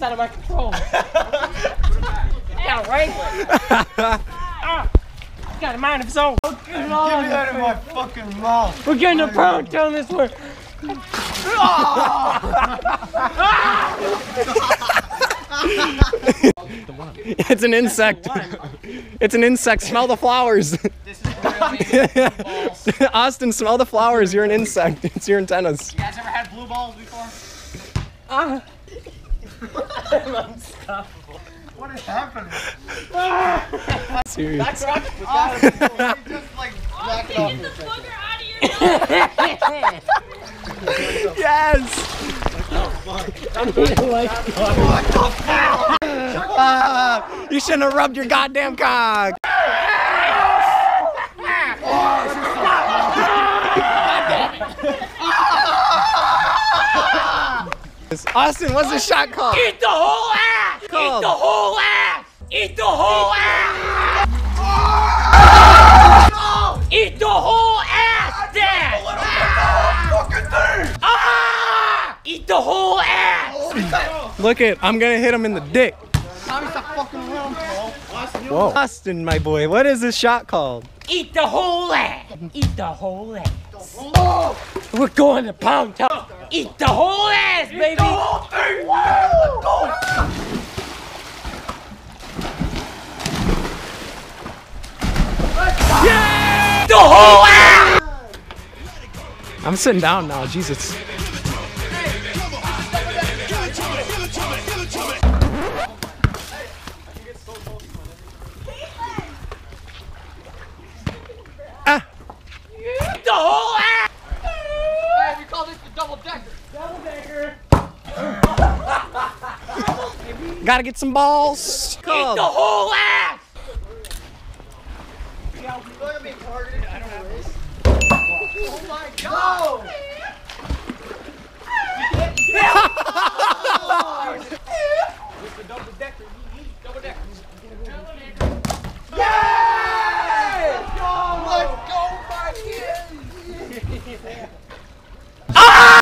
It's out of my control. Got a wrangler. ah, it's got a mind of its own. Get it me out of my fucking mouth. We're getting a pound down this way. It's an insect. It's an insect. Smell the flowers. Austin, smell the flowers. You're an insect. It's your antennas. You guys ever had blue balls before? Ah. What is happening? Serious. just like back it off. Get the booger out of your. Yes. Ah, you shouldn't have rubbed your goddamn cock. Austin, what's the shot called? Eat the whole ass! Eat the whole ass! Eat the whole ass! Eat the whole ass, Dad! Ah! Eat the whole ass! Look at, I'm gonna hit him in the dick. Tommy, stop fucking around, bro. Whoa. Austin, my boy, what is this shot called? Eat the whole ass! Eat the whole ass! Oh, we're going to pound town! Eat the whole ass, baby! The whole thing! Wow, Yeah! The whole ass! I'm sitting down now, Jesus. Ah, the whole Gotta get some balls. Come. Eat the whole ass! Yeah, we are targeted. I don't have this. Oh my god! Double decker, you need double decker.